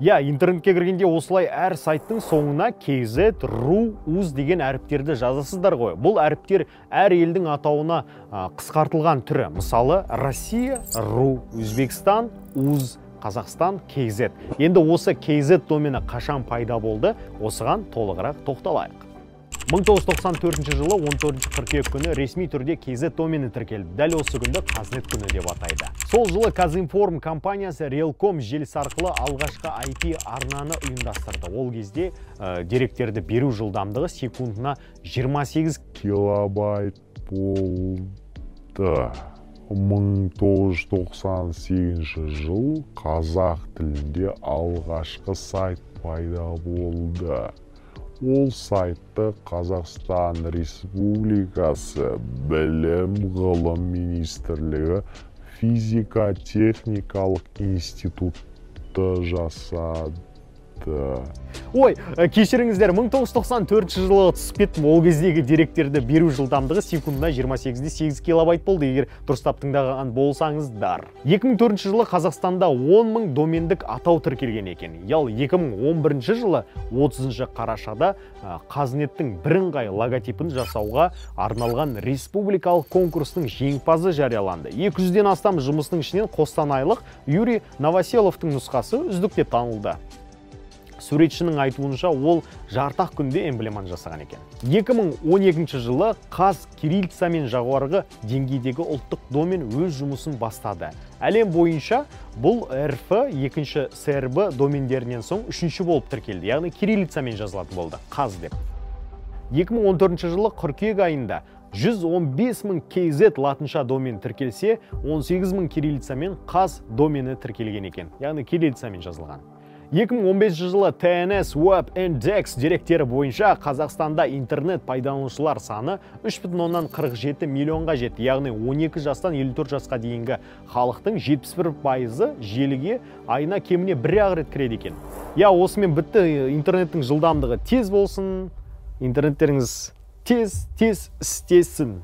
иә интернетке кіргенде осылай әр сайттың соңына kz ру уз деген әріптерді жазасыздар ғой. Бұл әріптер әр елдің атауына қысқартылған түрі. Мысалы россия ру өзбекстан уз қазақстан kz енді осы kz домені қашан пайда болды? Осыған толығырақ тоқталайық. 1994 жылы 14 қыркүйек күні ресми түрде kz домені тіркелді. Дәл осы күнді қазнет күні деп атайды. Сол жылы казинформ компаниясы реалком желісі арқылы алғашқы IP арнаны ұйымдастырды. Ол кезде деректерді беру жылдамдығы секундына 28 килобайт болды. 1998 жыл қазақ тілінде алғашқы сайт пайда болды. Ол сайтты қазақстан республикасы білім ғылым министрлігі физика техникалық институты жасады. Ой кешіріңіздер 1994 жылы түсіп кеттім ол кездегі деректерді беру жылдамдығы секундына 28-де 8 килобайт болды. Егер дұрыстап тыңдаған болсаңыздар. 2004 жылы қазақстанда 10 мың домендік атау тіркелген екен. Ал 2011 жылы 30 қарашада қазнеттің бірыңғай логотипін жасауға арналған республикалық конкурстың жеңімпазы жарияланды. 200-ден астам жұмыстың ішінен қостанайлық юрий новоселовтың нұсқасы үздік деп танылды. Суретшінің айтуынша ол жартақ күнде эмблеманы жасаған екен. 2012 жылы қаз кириллицамен жоғарғы деңгейдегі ұлттық домен өз жұмысын бастады. Әлем бойынша бұл рф екінші срб домендерінен соң үшінші болып тіркелді. Яғни кириллицамен жазылатын болды қаз деп. 2014 жылы қыркүйек айында 115 мың kz латынша домен тіркелсе 18 мың кириллицамен қаз домені тіркелген екен. Яғни кириллицамен жазылған. 2015 жылы TNS Web Index деректері бойынша Қазақстанда интернет пайдаланушылар саны 3,47 миллионға жетті. Яғни 12 жастан 54 жасқа дейінгі халықтың 71 пайызы желіге айына кеміне бір ақ рет кіреді екен. Я осымен бітті интернеттің жылдамдығы тез болсын, интернеттеріңіз тез тез істесін.